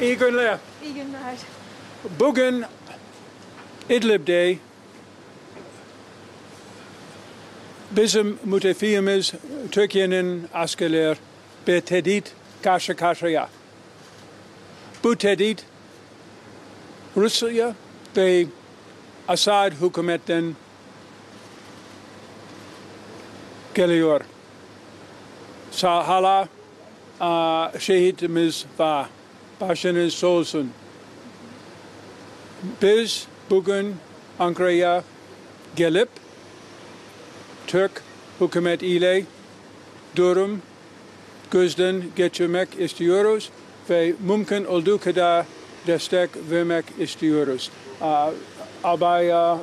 İyi günler. İyi günler. Bugün İdlib'de bizim müttefiğimiz Türkiye'nin askerler bir tehdit karşı karşıya. Bu tehdit Rusya ve Assad hükümetten geliyor. Hala uh, şehitimiz var. Başınız sağ olsun. Biz bugün Ankara'ya gelip Türk hükümet ile durum gözden geçirmek istiyoruz ve mümkün olduğu kadar destek vermek istiyoruz. Uh,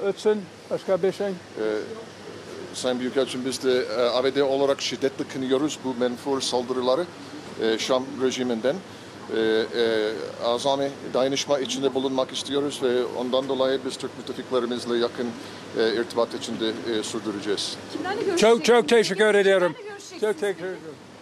Ötsen, başka bir şey? Sayın Büyükelçim biz de ABD olarak şiddetle kınıyoruz bu menfur saldırıları Şam rejiminden. E, e, azami dayanışma içinde bulunmak istiyoruz ve ondan dolayı biz Türk müttefiklerimizle yakın e, irtibat içinde e, sürdüreceğiz. Kimlerle? Çok çok teşekkür görüşeceksiniz? Çok teşekkür ederim.